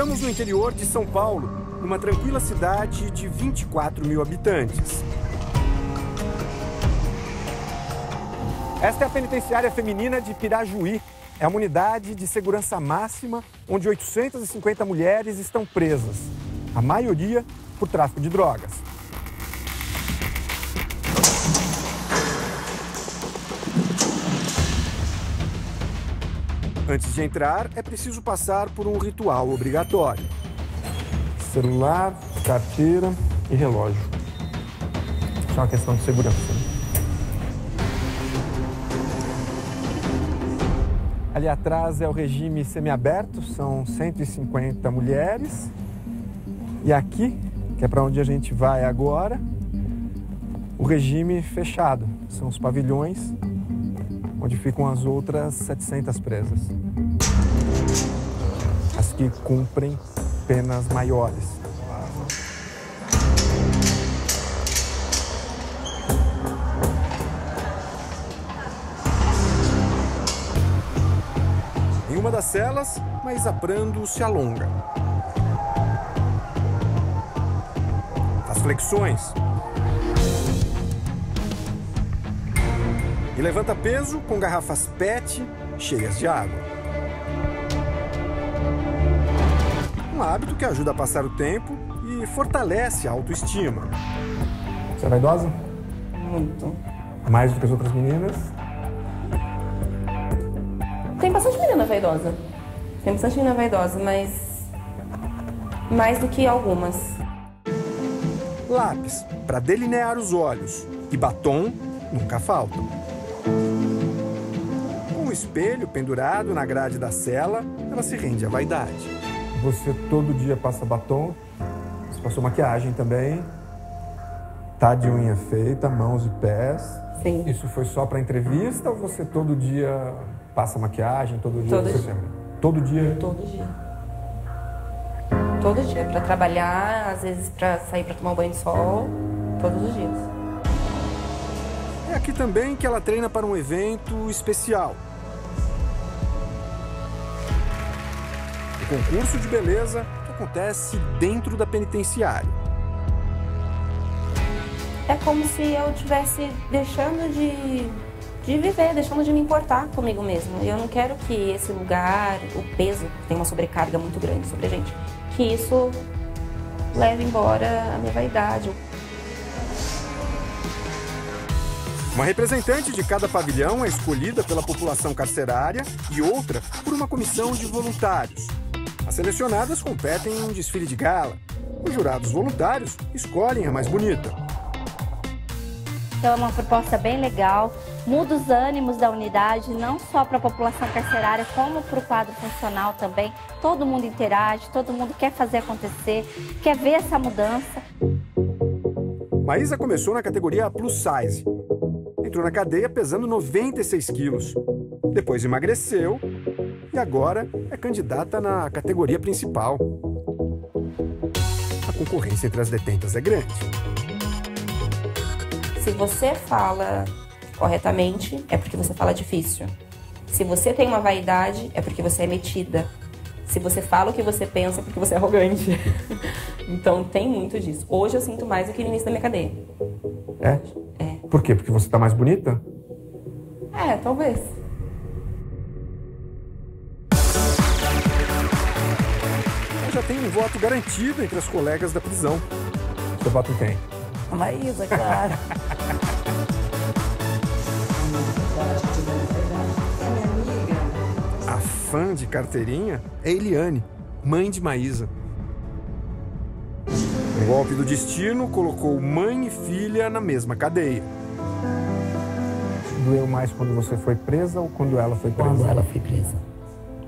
Estamos no interior de São Paulo, numa tranquila cidade de 24 mil habitantes. Esta é a penitenciária feminina de Pirajuí. É uma unidade de segurança máxima onde 850 mulheres estão presas, a maioria por tráfico de drogas. Antes de entrar, é preciso passar por um ritual obrigatório: celular, carteira e relógio. Isso é uma questão de segurança. Né? Ali atrás é o regime semiaberto, são 150 mulheres. E aqui, que é para onde a gente vai agora, o regime fechado. São os pavilhões onde ficam as outras 700 presas. Que cumprem penas maiores. Em uma das celas, Maísa Prando se alonga. As flexões e levanta peso com garrafas PET cheias de água. Um hábito que ajuda a passar o tempo e fortalece a autoestima. Você é vaidosa? Muito. Mais do que as outras meninas? Tem bastante menina vaidosa. Tem bastante menina vaidosa, mas. Mais do que algumas. Lápis para delinear os olhos e batom nunca faltam. Com o espelho pendurado na grade da cela, ela se rende à vaidade. Você todo dia passa batom, você passou maquiagem também, tá de unha feita, mãos e pés. Sim. Isso foi só para entrevista ou você todo dia passa maquiagem, todo dia todo você dia. Todo dia? Todo dia. Todo dia, para trabalhar, às vezes para sair para tomar um banho de sol, todos os dias. É aqui também que ela treina para um evento especial. Concurso de beleza que acontece dentro da penitenciária. É como se eu estivesse deixando de, de viver, deixando de me importar comigo mesmo. Eu não quero que esse lugar, o peso, tem uma sobrecarga muito grande sobre a gente, que isso leve embora a minha vaidade, Uma representante de cada pavilhão é escolhida pela população carcerária e outra por uma comissão de voluntários. As selecionadas competem em um desfile de gala. Os jurados voluntários escolhem a mais bonita. Então é uma proposta bem legal, muda os ânimos da unidade, não só para a população carcerária, como para o quadro funcional também. Todo mundo interage, todo mundo quer fazer acontecer, quer ver essa mudança. Maísa começou na categoria plus size, entrou na cadeia pesando 96 quilos. Depois emagreceu e agora é candidata na categoria principal. A concorrência entre as detentas é grande. Se você fala corretamente, é porque você fala difícil. Se você tem uma vaidade, é porque você é metida. Se você fala o que você pensa, é porque você é arrogante. então tem muito disso. Hoje eu sinto mais do que no início da minha cadeia. É? É. Por quê? Porque você está mais bonita? É, talvez. Já tem um voto garantido entre as colegas da prisão. Você vota em quem? A Maísa, claro. A fã de carteirinha é Eliane, mãe de Maísa. O golpe do destino colocou mãe e filha na mesma cadeia. Doeu mais quando você foi presa ou quando ela foi presa? Quando ela foi presa.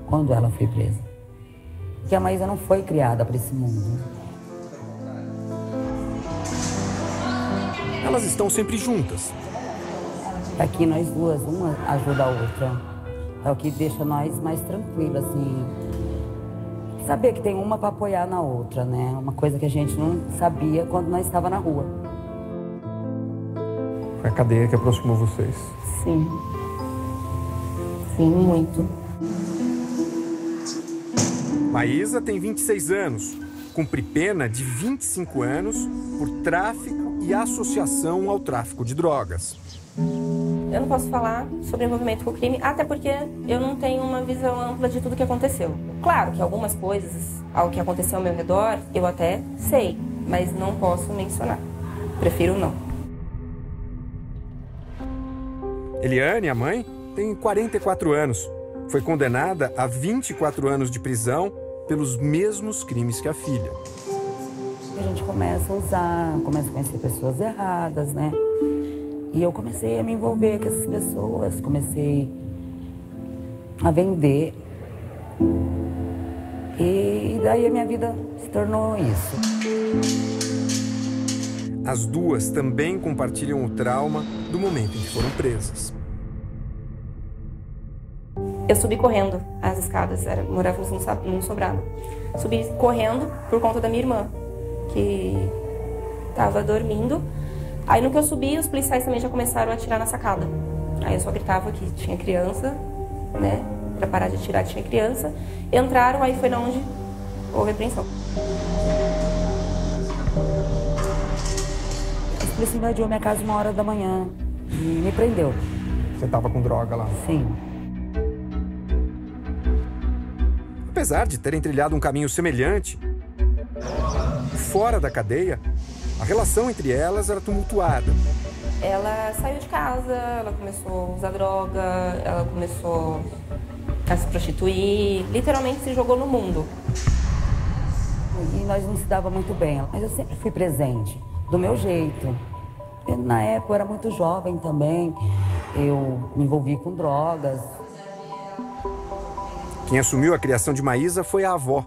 Quando ela foi presa. Porque a Maísa não foi criada para esse mundo. Elas estão sempre juntas. Aqui nós duas, uma ajuda a outra. É o que deixa nós mais tranquilos, assim. Saber que tem uma para apoiar na outra, né? Uma coisa que a gente não sabia quando nós estava na rua. Foi a cadeia que aproximou vocês. Sim. Sim, muito. Maísa tem 26 anos, cumpre pena de 25 anos por tráfico e associação ao tráfico de drogas. Eu não posso falar sobre envolvimento com o crime, até porque eu não tenho uma visão ampla de tudo que aconteceu. Claro que algumas coisas, ao que aconteceu ao meu redor, eu até sei, mas não posso mencionar. Prefiro não. Eliane, a mãe, tem 44 anos. Foi condenada a 24 anos de prisão pelos mesmos crimes que a filha. A gente começa a usar, começa a conhecer pessoas erradas, né? E eu comecei a me envolver com essas pessoas, comecei a vender. E daí a minha vida se tornou isso. As duas também compartilham o trauma do momento em que foram presas. Eu subi correndo as escadas, era, morávamos num sobrado. Subi correndo por conta da minha irmã, que estava dormindo Aí no que eu subi, os policiais também já começaram a atirar na sacada. Aí eu só gritava que tinha criança, né? Pra parar de atirar, tinha criança. Entraram, aí foi na onde houve apreensão. Os policiais invadiu minha casa uma hora da manhã e me prendeu. Você tava com droga lá? Sim. Apesar de terem trilhado um caminho semelhante, fora da cadeia, a relação entre elas era tumultuada. Ela saiu de casa, ela começou a usar droga, ela começou a se prostituir, literalmente se jogou no mundo. E nós não se dava muito bem, mas eu sempre fui presente, do meu jeito. Eu, na época eu era muito jovem também, eu me envolvi com drogas. Quem assumiu a criação de Maísa foi a avó.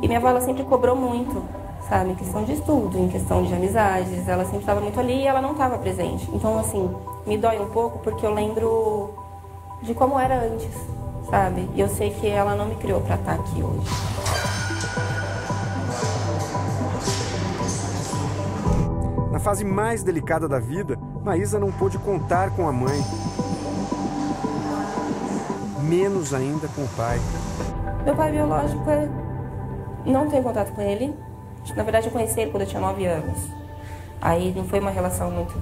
E minha avó ela sempre cobrou muito sabe? Em questão de estudo, em questão de amizades. Ela sempre estava muito ali e ela não estava presente. Então, assim, me dói um pouco porque eu lembro de como era antes, sabe? E eu sei que ela não me criou para estar tá aqui hoje. Na fase mais delicada da vida, Maísa não pôde contar com a mãe. Menos ainda com o pai. Meu pai biológico é... não tenho contato com ele, na verdade, eu conheci ele quando eu tinha 9 anos. Aí não foi uma relação muito,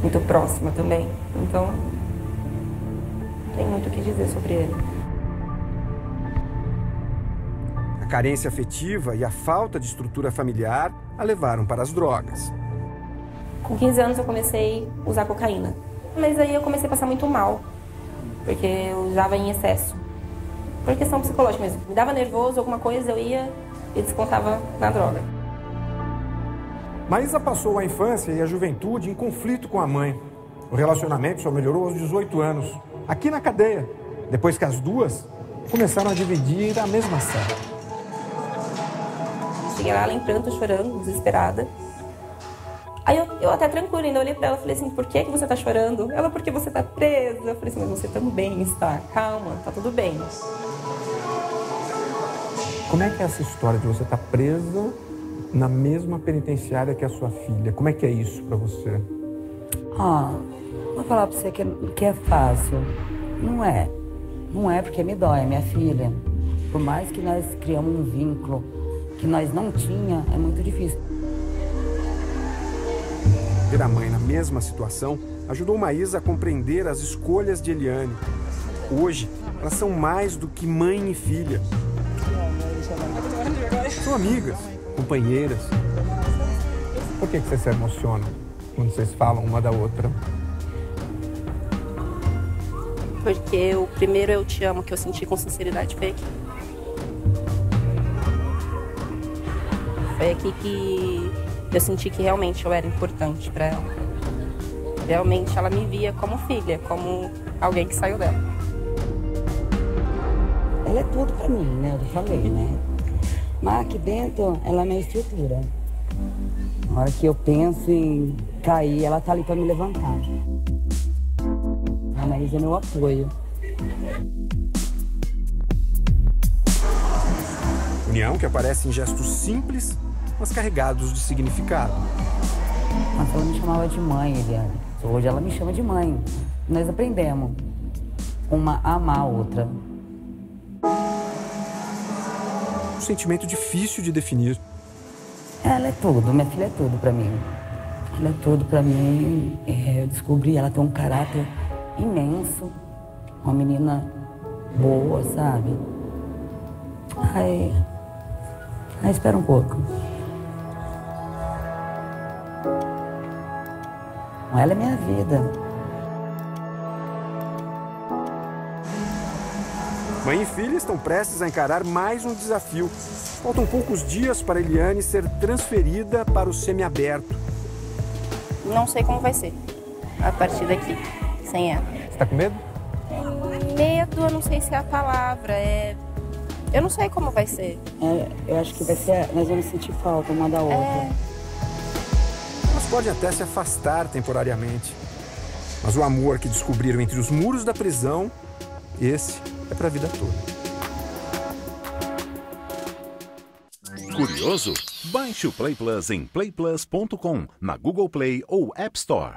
muito próxima também. Então, não tem muito o que dizer sobre ele. A carência afetiva e a falta de estrutura familiar a levaram para as drogas. Com 15 anos eu comecei a usar cocaína. Mas aí eu comecei a passar muito mal, porque eu usava em excesso. Por questão psicológica mesmo. Me dava nervoso, alguma coisa, eu ia e descontava na droga. Maísa passou a infância e a juventude em conflito com a mãe. O relacionamento só melhorou aos 18 anos, aqui na cadeia, depois que as duas começaram a dividir a mesma cela. Cheguei lá, ela em pranto, chorando, desesperada. Aí eu, eu até tranquila, ainda olhei pra ela e falei assim, por que, que você tá chorando? Ela, porque você tá presa. Eu falei assim, mas você também está, calma, tá tudo bem. Como é que é essa história de você estar tá presa na mesma penitenciária que a sua filha. Como é que é isso para você? Ah, vou falar para você que, que é fácil. Não é. Não é porque me dói, minha filha. Por mais que nós criamos um vínculo que nós não tinha, é muito difícil. Ter a mãe na mesma situação ajudou Maísa a compreender as escolhas de Eliane. Hoje, elas são mais do que mãe e filha. São amigas, companheiras. Por que, vocês se emocionam quando vocês falam uma da outra? Porque o primeiro eu te amo que eu senti com sinceridade foi aqui. Foi aqui que eu senti que realmente eu era importante para ela. Realmente ela me via como filha, como alguém que saiu dela. Ela é tudo para mim, né? Eu falei, né? Mas aqui dentro, ela é minha estrutura. Na hora que eu penso em cair, ela tá ali para me levantar. A Maísa é meu apoio. União que aparece em gestos simples, mas carregados de significado. Mas ela me chamava de mãe, Eliane. Hoje ela me chama de mãe. Nós aprendemos uma a amar a outra. sentimento difícil de definir. Ela é tudo, minha filha é tudo para mim. Ela é tudo para mim. É, eu descobri, ela tem um caráter imenso, uma menina boa, sabe? Ai, ai espera um pouco. Ela é minha vida. Mãe e filha estão prestes a encarar mais um desafio. Faltam poucos dias para Eliane ser transferida para o semiaberto. Não sei como vai ser a partir daqui, sem ela. Você está com medo? Medo, eu não sei se é a palavra, é... Eu não sei como vai ser. É, eu acho que vai ser. Nós vamos sentir falta uma da outra. É... Podem até se afastar temporariamente. Mas o amor que descobriram entre os muros da prisão, esse é para a vida toda. Curioso? Baixe o Play Plus em playplus.com, na Google Play ou App Store.